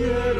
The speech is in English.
quiero